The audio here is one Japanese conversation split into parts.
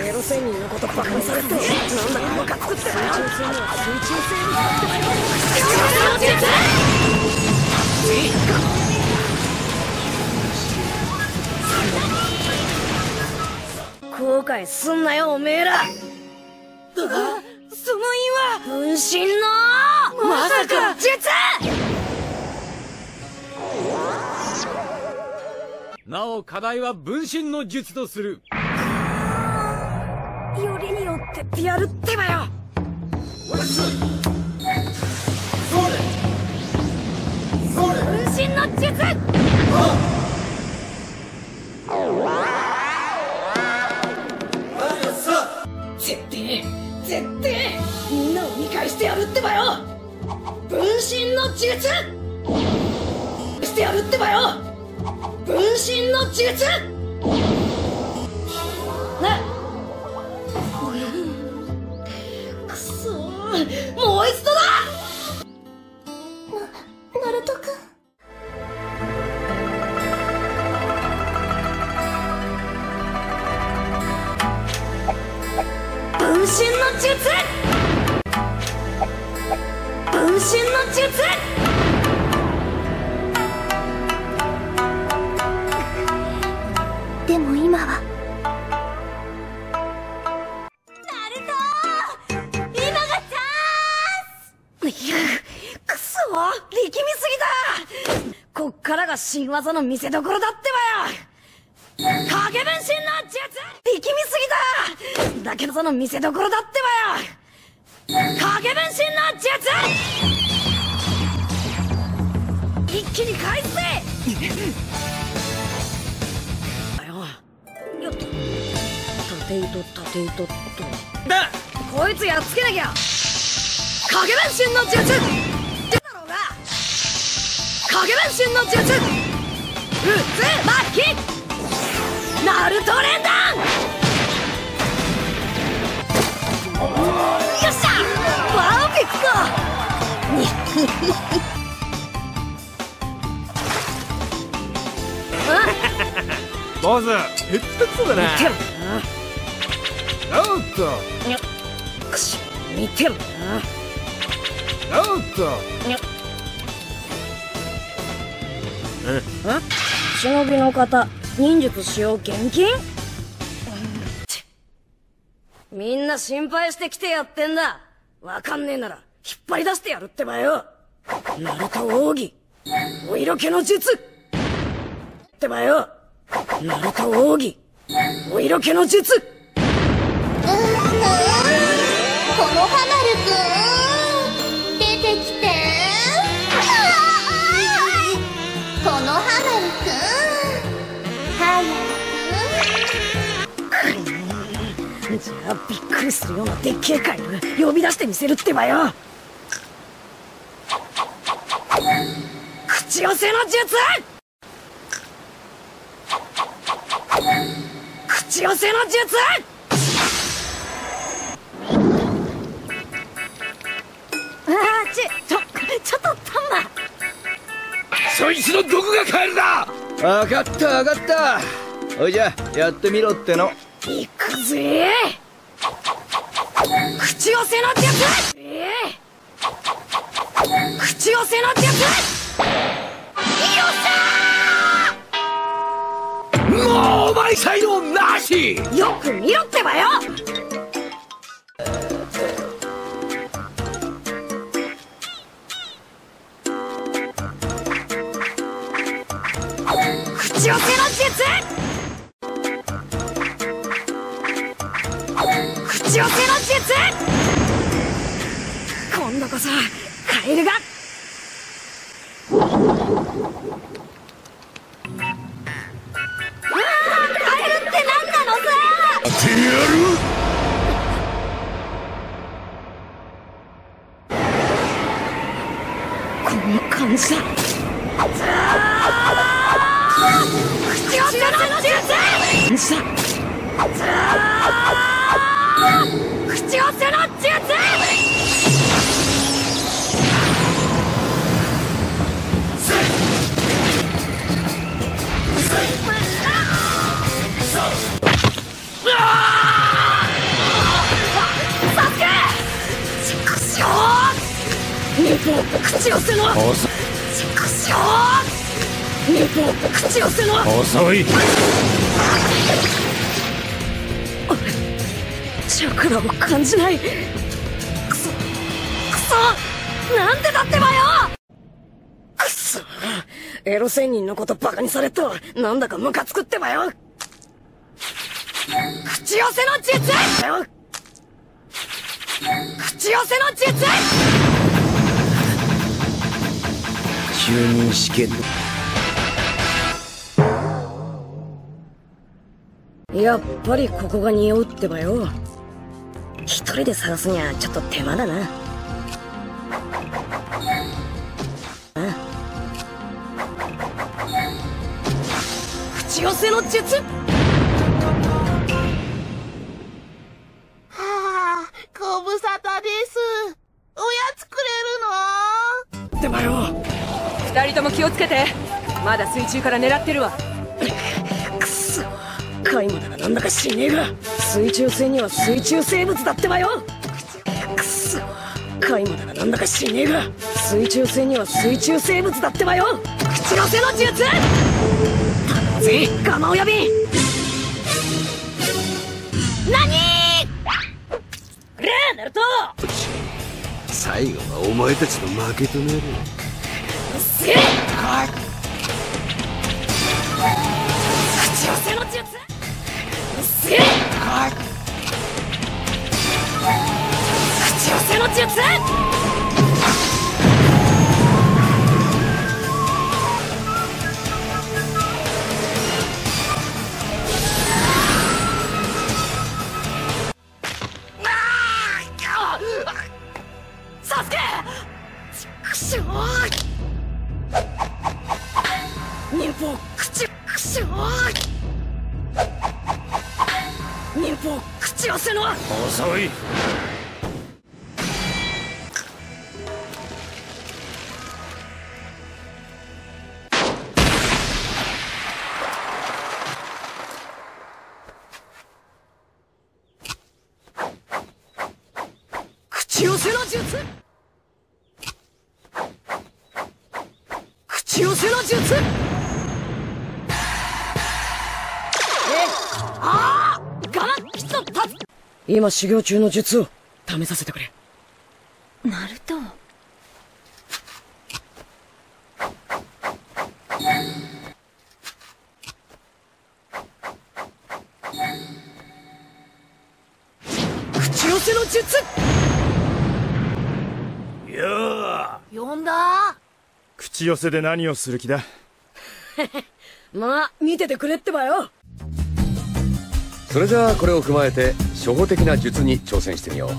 エロ仙人のことバカにされてなんだかムカつくって水中性には水中性になって後悔すんなよおめえら。その分身の。まさか。術なお課題は分身の術とする。よりによってやるってばよ。分身の術絶対絶対みんなを見返してやるってばよ。分身の術。してやるってばよ。分身の術術分身の術でも今は。いやくそ。力みすぎだこっからが新技の見せ所だってばよ。影分身の術力みすぎだだけどその見せ所だってばよ。影分身の術一気に返すぜ。だよ。よっと。縦糸縦糸っとだ。こいつやっつけなきゃ。影分身の術ってだろうが。影分身の術うつまきナルト連弾！よっしゃ！パーフェクト坊主へったくそだな見てるおっとなくし見てるな。おっ。と忍びの方忍術使用厳禁みんな心配して来てやってんだ。わかんねえなら引っ張り出してやるってばよ。ナルト奥義。お色気の術。ってばよ。ナルト奥義。お色気の術。このハマルくん。出てきてじゃあびっくりするようなでっけえカエル呼び出してみせるってばよ。口寄せの術！口寄せの術！ああちちょちょっとタンマそいつのどこがカエルだ分かった分かった。おいじゃやってみろっての行くぜ。口寄せの術ええ。口寄せの術もうお前才能なし。よく見ろってばよ。口寄せの術口寄せの術！今度こそカエルが！カエルって何なの口寄せの口せの。遅い生日本口寄せの遅い力を感じない。くそくそなんでだってばよ！くそエロ仙人のことバカにされとなんだかムカつくってばよ！口寄せの術よ口寄せの術就任試験のやっぱりここが匂うってばよ一人で探すにはちょっと手間だな。口寄せの術。はあ、ご無沙汰です。おやつくれるの？ってばよ。二人とも気をつけて。まだ水中から狙ってるわ。くそ。カイマだかなんだかしねえが水中船には水中生物だってばよ。くそ。カイマだかなんだかしねえが。水中船には水中生物だってばよ。口寄せの術。頼むぜガマ親瓶何？レーナルト。最後はお前たちの負けとなる。せえ。口寄せの術の術サスケ。くしょ忍法口くしょ忍法口寄せの遅い。口寄せの術？口寄せの術？え？ああ我慢きっと立つ。今修行中の術を試させてくれ。ナルト。口寄せの術？呼んだ？口寄せで何をする気だ？まあ見ててくれってばよ。それじゃあこれを踏まえて初歩的な術に挑戦してみよ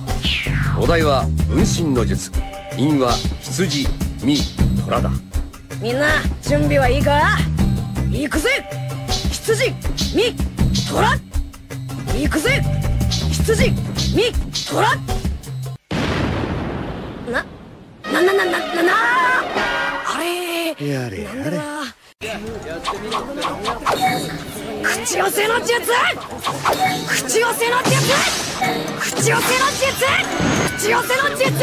う。お題は分身の術。因は羊ミ虎だ。みんな準備はいいか？行くぜ！羊み虎！行くぜ！羊み虎！ななななななな。あれ。やれやれ。口寄せの術口寄せの術。口寄せの術。口寄せの術。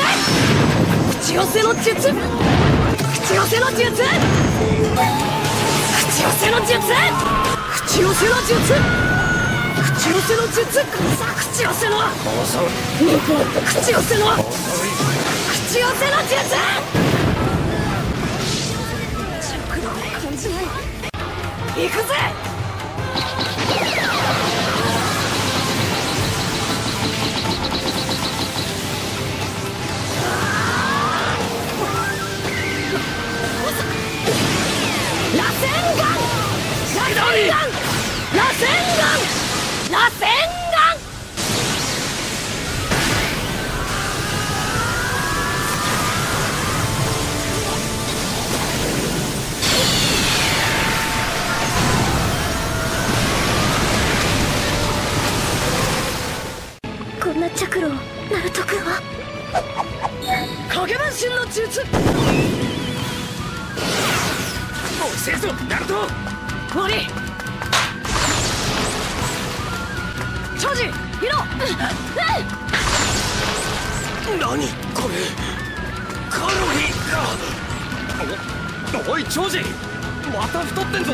口寄せの術。口寄せの術。口寄せの術。口寄せの術。口寄せの術。口寄せの口寄せの。口寄せの術尺度を感じない。行くぜ。螺旋岩螺旋岩螺旋岩螺旋岩こんな着路をナルト君は？影分身の術。遅えぞナルトチャージヒロ。何これ。カロリーおおい長次また太ってんぞ